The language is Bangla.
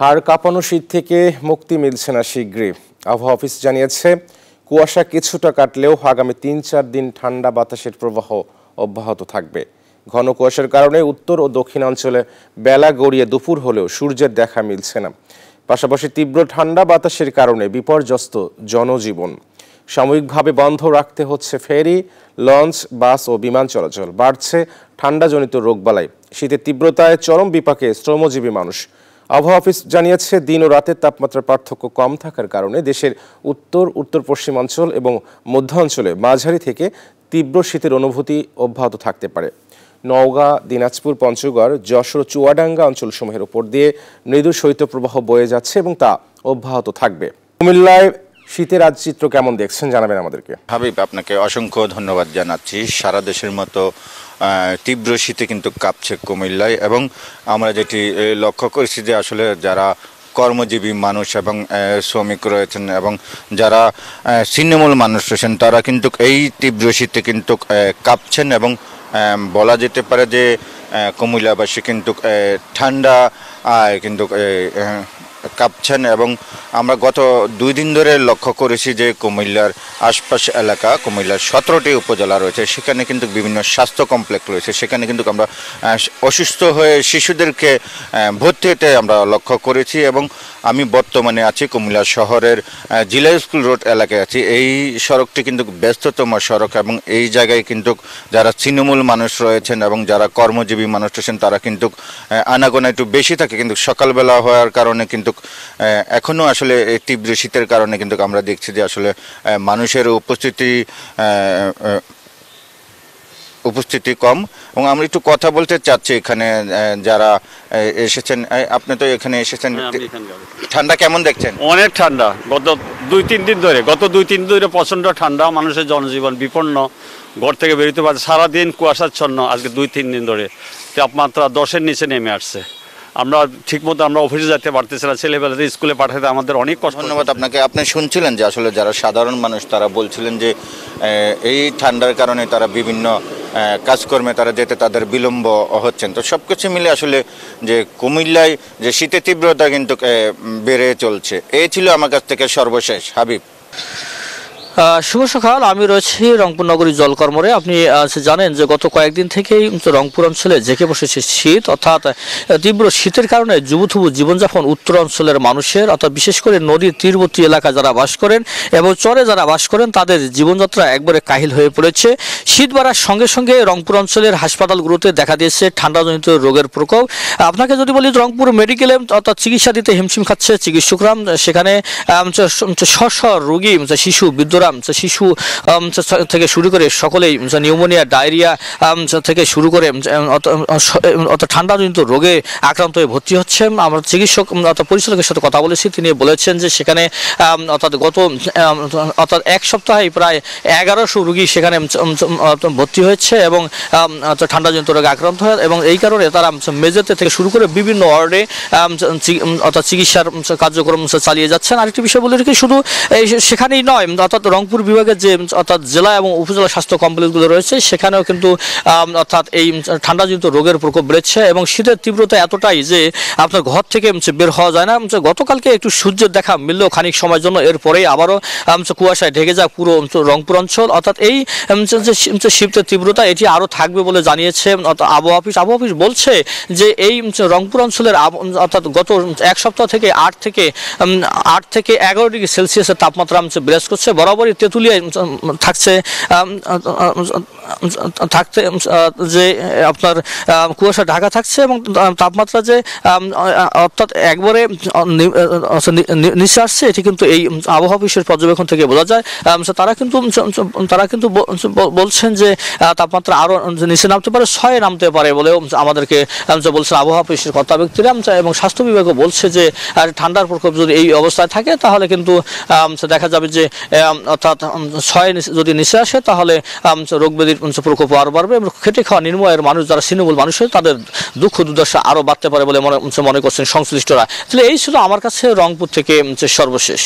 হাড় কাঁপানো শীত থেকে মুক্তি মিলছে না শীঘ্রই। আবহাওয়া অফিস জানিয়েছে, কুয়াশা কিছুটা কাটলেও আগামী তিন চার দিন ঠান্ডা বাতাসের প্রবাহ অব্যাহত থাকবে। ঘন কুয়াশার কারণে উত্তর ও দক্ষিণাঞ্চলে বেলা গড়িয়ে দুপুর হলেও সূর্যের দেখা মিলছে না। পাশাপাশি তীব্র ঠান্ডা বাতাসের কারণে বিপর্যস্ত জনজীবন। সাময়িকভাবে বন্ধ রাখতে হচ্ছে ফেরি, লঞ্চ, বাস ও বিমান চলাচল। বাড়ছে ঠান্ডাজনিত রোগবালাই। শীতের তীব্রতায় চরম বিপাকে শ্রমজীবী মানুষ আবহাওয়া অফিস জানিয়েছে, দিন ও রাতের তাপমাত্রার পার্থক্য কম থাকার কারণে দেশের উত্তর উত্তর পশ্চিমাঞ্চল এবং মধ্য অঞ্চলে মাঝারি থেকে তীব্র শীতের অনুভূতি অব্যাহত থাকতে পারে। নওগাঁ, দিনাজপুর, পঞ্চগড়, যশোর চুয়াডাঙ্গা অঞ্চলসমূহের উপর দিয়ে মৃদু শৈত্যপ্রবাহ বয়ে যাচ্ছে এবং তা অব্যাহত থাকবে। কুমিল্লায় শীতের আজ চিত্র কেমন দেখছেন জানাবেন আমাদেরকে। হাবিব, আপনাকে অসংখ্য ধন্যবাদ জানাচ্ছি। সারা দেশের মতো তীব্র শীতে কিন্তু কাঁপছে কুমিল্লায় এবং আমরা যেটি লক্ষ্য করেছি যে আসলে যারা কর্মজীবী মানুষ এবং শ্রমিক রয়েছেন এবং যারা ছিন্নমূল মানুষ রয়েছেন, তারা কিন্তু এই তীব্র শীতে কিন্তু কাঁপছেন এবং বলা যেতে পারে যে কুমিল্লাবাসী কিন্তু ঠান্ডা কিন্তু কাঁপছেন এবং আমরা গত দুই দিন ধরে লক্ষ্য করেছি যে কুমিল্লার আশপাশ এলাকা, কুমিল্লার সতেরোটি উপজেলা রয়েছে, সেখানে কিন্তু বিভিন্ন স্বাস্থ্য কমপ্লেক্স রয়েছে, সেখানে কিন্তু আমরা অসুস্থ হয়ে শিশুদেরকে ভর্তি হতে আমরা লক্ষ্য করেছি এবং আমি বর্তমানে আছি কুমিল্লা শহরের জিলা স্কুল রোড এলাকায় আছি। এই সড়কটি কিন্তু ব্যস্ততম সড়ক এবং এই জায়গায় কিন্তু যারা তৃণমূল মানুষ রয়েছেন এবং যারা কর্মজীবী মানুষ রয়েছেন, তারা কিন্তু আনাগোনা একটু বেশি থাকে। কিন্তু সকালবেলা হওয়ার কারণে কিন্তু আহ, এখনও আসলে তীব্র শীতের কারণে কিন্তু আমরা দেখছি যে আসলে মানুষের উপস্থিতি উপস্থিতি কম। এবং আমরা একটু কথা বলতে চাচ্ছি এখানে যারা এসেছেন। আপনি তো এখানে এসেছেন। হ্যাঁ। ঠান্ডা কেমন দেখছেন? অনেক ঠান্ডা। গত দুই তিন দিন ধরে গত দুই তিন দিন ধরে প্রচণ্ড ঠান্ডা মানুষের জনজীবন বিপন্ন। ঘর থেকে বেরোতে পারছে সারাদিন কুয়াশাচ্ছন্ন আজকে দুই তিন দিন ধরে। তাপমাত্রা দশের নিচে নেমে আসছে। আমরা ঠিকমতো আমরা অফিসে যেতে পারতেছি না ছেলেবেলাতে স্কুলে পাঠাতে আমাদের অনেক কষ্ট ধন্যবাদ আপনাকে। আপনি শুনছিলেন যে আসলে যারা সাধারণ মানুষ, তারা বলছিলেন যে এই ঠান্ডার কারণে তারা বিভিন্ন কাজকর্মে তারা যেতে তাদের বিলম্ব হচ্ছেন। তো সব কিছু মিলে আসলে যে কুমিল্লায় যে শীতের তীব্রতা কিন্তু বেড়ে চলছে। এই ছিল আমার কাছ থেকে সর্বশেষ। হাবিব। শুভ সকাল। আমি রয়েছি রংপুর নগরী জলকর্মরে। আপনি জানেন যে গত কয়েকদিন থেকেই রংপুর অঞ্চলে জেঁকে বসেছে শীত, অর্থাৎ তীব্র শীতের কারণে যুবথুবু জীবনযাপন উত্তর অঞ্চলের মানুষের, অর্থাৎ বিশেষ করে নদীর তীরবর্তী এলাকা যারা বাস করেন এবং চরে যারা বাস করেন, তাদের জীবনযাত্রা একবারে কাহিল হয়ে পড়েছে। শীত বাড়ার সঙ্গে সঙ্গে রংপুর অঞ্চলের হাসপাতালগুলোতে দেখা দিয়েছে ঠান্ডাজনিত রোগের প্রকোপ। আপনাকে যদি বলি, রংপুর মেডিকেলে, অর্থাৎ চিকিৎসা দিতে হিমশিম খাচ্ছে চিকিৎসকরা সেখানে শ রোগী শিশু, বৃদ্ধরা উম, শিশু থেকে শুরু করে সকলেই নিউমোনিয়া ডায়রিয়া থেকে শুরু করে উম, অত- ঠান্ডাজনিত রোগে আক্রান্ত হয়ে ভর্তি হচ্ছে আমরা চিকিৎসক অর্থাৎ পরিচালকের সাথে কথা বলেছি। তিনি বলেছেন যে সেখানে অর্থাৎ গত অর্থাৎ এক সপ্তাহে প্রায় এগারোশো রুগী সেখানে ভর্তি হয়েছে এবং ঠান্ডাজনিত রোগে আক্রান্ত হয় এবং এই কারণে তারা মেঝেতে থেকে শুরু করে বিভিন্ন ওয়ার্ডে অর্থাৎ চিকিৎসার কার্যক্রম চালিয়ে যাচ্ছেন। আরেকটি বিষয় বলে রেখে শুধু সেখানেই নয় অর্থাৎ রংপুর বিভাগের যে, অর্থাৎ জেলা এবং উপজেলা স্বাস্থ্য কমপ্লেক্সগুলো রয়েছে, সেখানেও কিন্তু অর্থাৎ এই ঠান্ডাজনিত রোগের প্রকোপ বেড়েছে এবং শীতের তীব্রতা এতটাই যে আপনার ঘর থেকে বের হওয়া যায় না। গতকালকে একটু সূর্যের দেখা মিললেও খানিক সময়ের জন্য। এরপরেই আবারও কুয়াশায় ঢেকে যায় পুরো রংপুর অঞ্চল। অর্থাৎ এই যে শীতের তীব্রতা, এটি আরও থাকবে বলে জানিয়েছে আবহাওয়া অফিস। আবহাওয়া অফিস বলছে যে এই রংপুর অঞ্চলের অর্থাৎ গত এক সপ্তাহ থেকে আট থেকে আট থেকে এগারো ডিগ্রি সেলসিয়াসের তাপমাত্রা বিরাজ করছে। বরাবরই তেঁতুলিয়ায় থাকছে থাকতে যে, আপনার কুয়াশা ঢাকা থাকছে এবং তাপমাত্রা যে অর্থাৎ একবারে নিচে আসছে, এটি কিন্তু এই আবহাওয়া অফিসের পর্যবেক্ষণ থেকে বোঝা যায়। তারা কিন্তু তারা কিন্তু বলছেন যে তাপমাত্রা আরও নিচে নামতে পারে, ছয়ে নামতে পারে বলেও আমাদেরকে বলছেন আবহাওয়া অফিসের কর্তা ব্যক্তিরা এবং স্বাস্থ্য বিভাগও বলছে যে ঠান্ডার প্রকোপ যদি এই অবস্থায় থাকে, তাহলে কিন্তু দেখা যাবে যে অর্থাৎ ছয় যদি নিচে আসে তাহলে আম, রোগ ব্যাধির উম, প্রকোপ আরও বাড়বে এবং খেটে খাওয়া নির্ময়ের মানুষ যারা তৃণমূল মানুষ তাদের দুঃখ দুর্দশা আরও বাড়তে পারে বলে মনে মনে করছেন সংশ্লিষ্টরা। তাহলে এই ছিল আমার কাছে রংপুর থেকে সর্বশেষ।